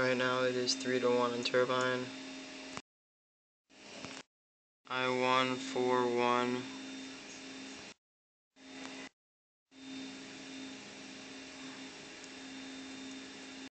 Right now it is 3 to 1 in Turbine. I won 4-1